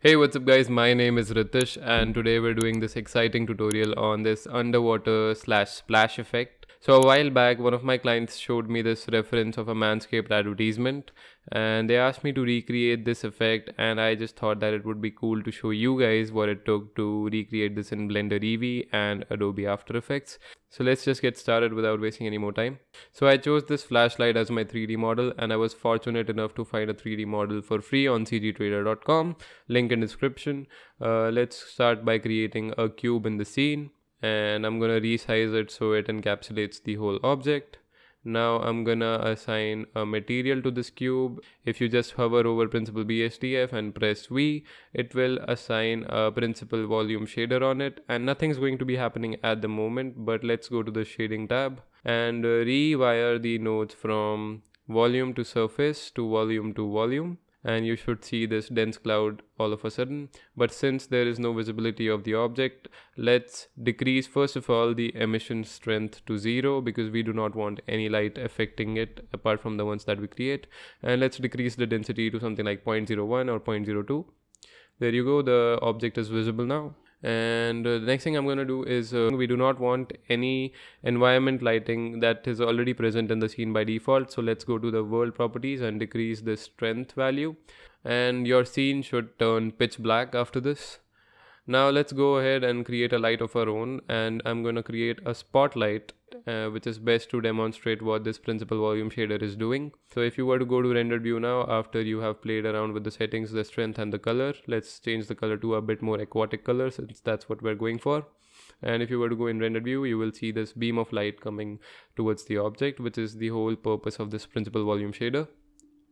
Hey what's up guys? My name is Ritish and today we're doing this exciting tutorial on this underwater slash splash effect so a while back, one of my clients showed me this reference of a Manscaped advertisement and they asked me to recreate this effect and I just thought that it would be cool to show you guys what it took to recreate this in Blender Eevee and Adobe After Effects. So let's just get started without wasting any more time. So I chose this flashlight as my 3D model and I was fortunate enough to find a 3D model for free on cgtrader.com, link in description. Uh, let's start by creating a cube in the scene and I'm gonna resize it so it encapsulates the whole object. Now I'm gonna assign a material to this cube. If you just hover over principled BSDF and press V it will assign a principled volume shader on it. And nothing's going to be happening at the moment but let's go to the shading tab and rewire the nodes from volume to surface to volume to volume and you should see this dense cloud all of a sudden. But since there is no visibility of the object let's decrease first of all the emission strength to zero because we do not want any light affecting it apart from the ones that we create. And let's decrease the density to something like 0.01 or 0.02 there you go the object is visible now and uh, the next thing I'm going to do is uh, we do not want any environment lighting that is already present in the scene by default. So let's go to the world properties and decrease the strength value. And your scene should turn pitch black after this. Now let's go ahead and create a light of our own. And I'm going to create a spotlight uh, which is best to demonstrate what this principled volume shader is doing. So if you were to go to rendered view now after you have played around with the settings, the strength and the color, let's change the color to a bit more aquatic color since that's what we're going for. And if you were to go in rendered view, you will see this beam of light coming towards the object, which is the whole purpose of this principled volume shader.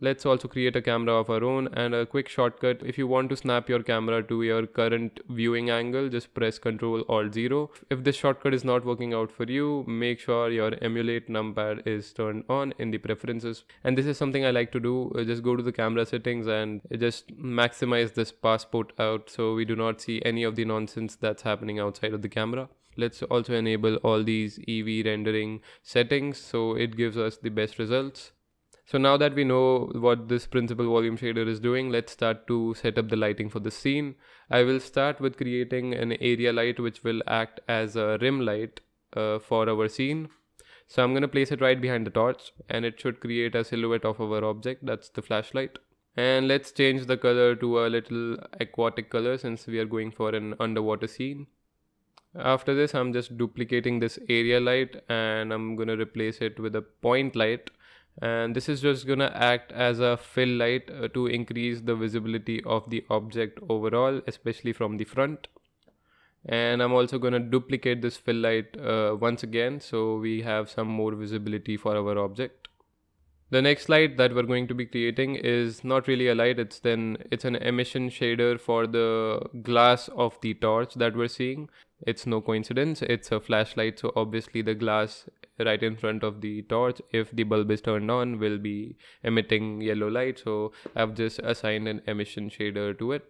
Let's also create a camera of our own and a quick shortcut. If you want to snap your camera to your current viewing angle, just press Ctrl Alt 0. If this shortcut is not working out for you, make sure your emulate numpad is turned on in the preferences. And this is something I like to do. Uh, just go to the camera settings and just maximize this passepartout so we do not see any of the nonsense that's happening outside of the camera let's also enable all these Eevee rendering settings so it gives us the best results so now that we know what this principled volume shader is doing, let's start to set up the lighting for the scene. I will start with creating an area light which will act as a rim light uh, for our scene. So I'm going to place it right behind the torch and it should create a silhouette of our object. That's the flashlight. And let's change the color to a little aquatic color since we are going for an underwater scene. After this, I'm just duplicating this area light and I'm going to replace it with a point light and this is just gonna act as a fill light uh, to increase the visibility of the object overall especially from the front. And I'm also gonna duplicate this fill light uh, once again so we have some more visibility for our object. The next light that we're going to be creating is not really a light it's then it's an emission shader for the glass of the torch that we're seeing. It's no coincidence it's a flashlight so obviously the glass right in front of the torch. If the bulb is turned on will be emitting yellow light. So I've just assigned an emission shader to it.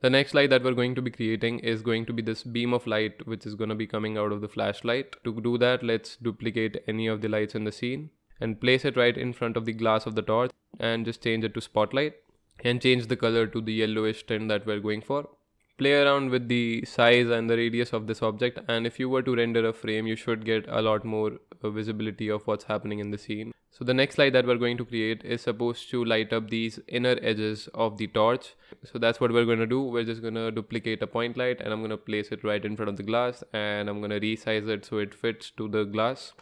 The next light that we're going to be creating is going to be this beam of light which is going to be coming out of the flashlight. To do that let's duplicate any of the lights in the scene and place it right in front of the glass of the torch and just change it to spotlight and change the color to the yellowish tint that we're going for play around with the size and the radius of this object and if you were to render a frame you should get a lot more uh, visibility of what's happening in the scene. So the next light that we're going to create is supposed to light up these inner edges of the torch. So that's what we're going to do. We're just going to duplicate a point light and I'm going to place it right in front of the glass and I'm going to resize it so it fits to the glass.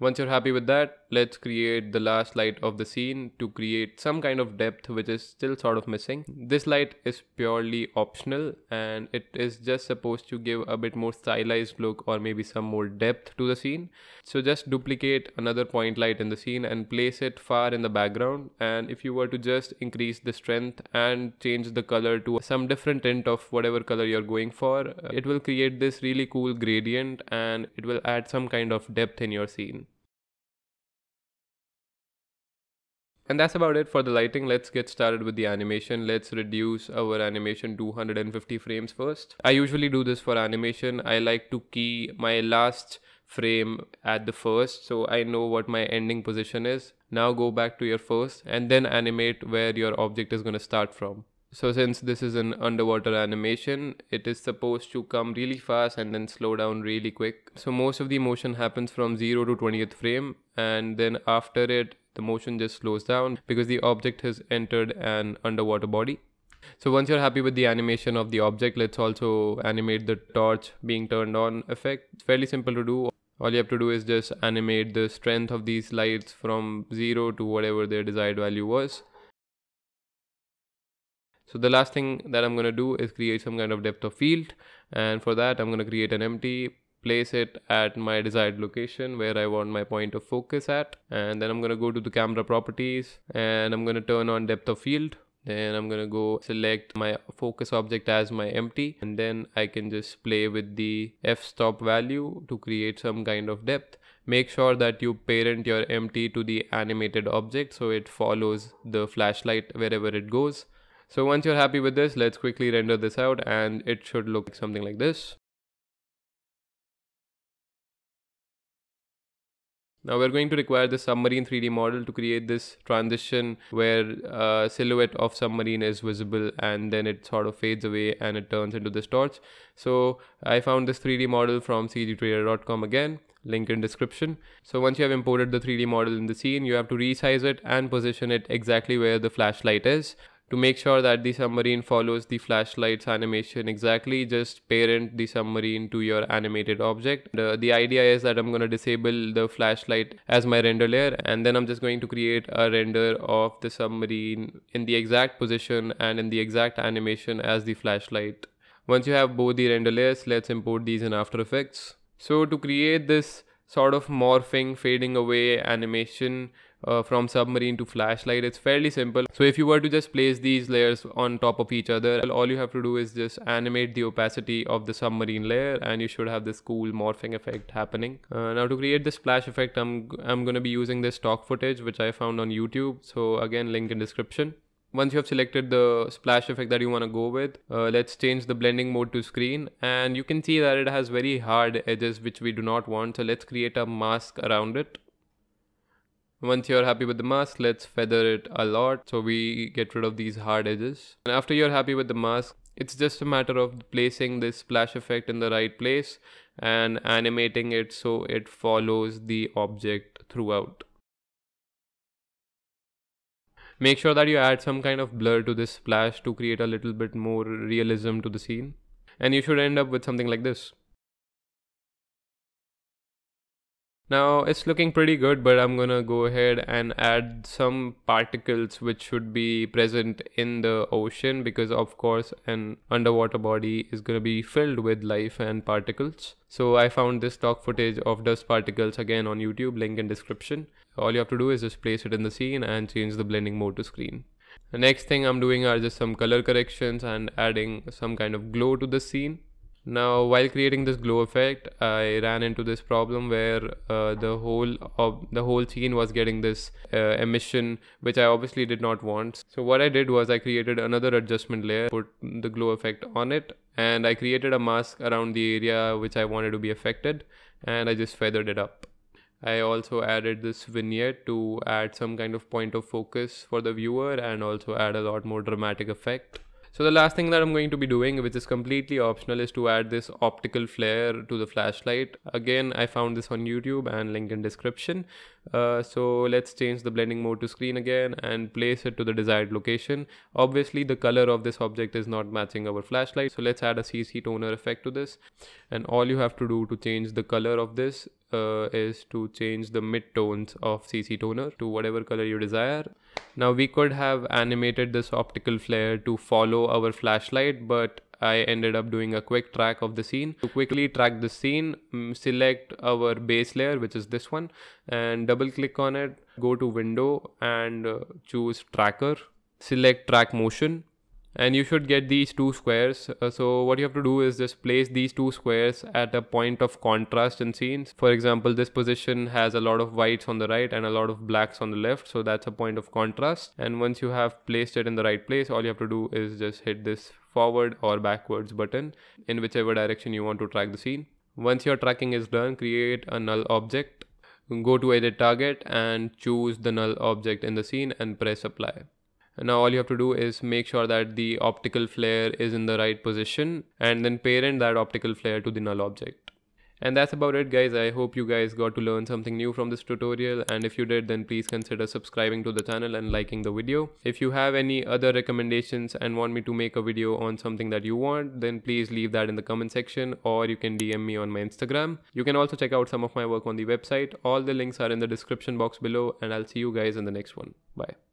Once you're happy with that, let's create the last light of the scene to create some kind of depth which is still sort of missing. This light is purely optional and it is just supposed to give a bit more stylized look or maybe some more depth to the scene. So just duplicate another point light in the scene and place it far in the background and if you were to just increase the strength and change the color to some different tint of whatever color you're going for, uh, it will create this really cool gradient and it will add some kind of depth in your scene. And that's about it for the lighting. Let's get started with the animation. Let's reduce our animation to 150 frames first. I usually do this for animation. I like to key my last frame at the first so I know what my ending position is. Now go back to your first and then animate where your object is going to start from. So since this is an underwater animation, it is supposed to come really fast and then slow down really quick. So most of the motion happens from 0 to 20th frame and then after it, the motion just slows down because the object has entered an underwater body. So once you're happy with the animation of the object, let's also animate the torch being turned on effect. It's fairly simple to do. All you have to do is just animate the strength of these lights from 0 to whatever their desired value was. So the last thing that I'm going to do is create some kind of depth of field. And for that, I'm going to create an empty, place it at my desired location where I want my point of focus at. And then I'm going to go to the camera properties and I'm going to turn on depth of field. Then I'm going to go select my focus object as my empty. And then I can just play with the f-stop value to create some kind of depth make sure that you parent your empty to the animated object so it follows the flashlight wherever it goes so once you're happy with this, let's quickly render this out and it should look something like this. Now we're going to require the submarine 3D model to create this transition where a silhouette of submarine is visible and then it sort of fades away and it turns into this torch. So I found this 3D model from cgtrader.com again, link in description. So once you have imported the 3D model in the scene, you have to resize it and position it exactly where the flashlight is to make sure that the submarine follows the flashlight's animation. Exactly just parent the submarine to your animated object. The, uh, the idea is that i'm going to disable the flashlight as my render layer and then i'm just going to create a render of the submarine in the exact position and in the exact animation as the flashlight. Once you have both the render layers let's import these in after effects. So to create this sort of morphing fading away animation uh, from submarine to flashlight. It's fairly simple. So if you were to just place these layers on top of each other all you have to do is just animate the opacity of the submarine layer and you should have this cool morphing effect happening. Uh, now to create the splash effect i'm i'm going to be using this stock footage which i found on youtube. So again link in description once you have selected the splash effect that you want to go with uh, let's change the blending mode to screen and you can see that it has very hard edges which we do not want so let's create a mask around it once you're happy with the mask, let's feather it a lot so we get rid of these hard edges. And after you're happy with the mask, it's just a matter of placing this splash effect in the right place and animating it so it follows the object throughout. Make sure that you add some kind of blur to this splash to create a little bit more realism to the scene. And you should end up with something like this. Now it's looking pretty good, but I'm gonna go ahead and add some particles which should be present in the ocean because of course an underwater body is gonna be filled with life and particles. So I found this stock footage of dust particles again on YouTube, link in description. All you have to do is just place it in the scene and change the blending mode to screen. The next thing I'm doing are just some color corrections and adding some kind of glow to the scene. Now, while creating this glow effect, I ran into this problem where uh, the whole of the whole scene was getting this uh, emission, which I obviously did not want. So what I did was I created another adjustment layer, put the glow effect on it, and I created a mask around the area which I wanted to be affected, and I just feathered it up. I also added this vignette to add some kind of point of focus for the viewer and also add a lot more dramatic effect. So the last thing that I'm going to be doing, which is completely optional, is to add this optical flare to the flashlight. Again, I found this on YouTube and link in description. Uh, so let's change the blending mode to screen again and place it to the desired location. Obviously the color of this object is not matching our flashlight. So let's add a CC toner effect to this. And all you have to do to change the color of this uh, is to change the mid tones of CC toner to whatever color you desire. Now we could have animated this optical flare to follow our flashlight, but I ended up doing a quick track of the scene. To quickly track the scene, mm, select our base layer, which is this one, and double click on it, go to window and uh, choose tracker, select track motion and you should get these two squares. Uh, so what you have to do is just place these two squares at a point of contrast in scenes. For example this position has a lot of whites on the right and a lot of blacks on the left. So that's a point of contrast. And once you have placed it in the right place all you have to do is just hit this forward or backwards button in whichever direction you want to track the scene. Once your tracking is done, create a null object. Go to edit target and choose the null object in the scene and press apply. Now all you have to do is make sure that the optical flare is in the right position and then parent that optical flare to the null object. And that's about it guys. I hope you guys got to learn something new from this tutorial and if you did then please consider subscribing to the channel and liking the video. If you have any other recommendations and want me to make a video on something that you want then please leave that in the comment section or you can DM me on my Instagram. You can also check out some of my work on the website. All the links are in the description box below and I'll see you guys in the next one. Bye.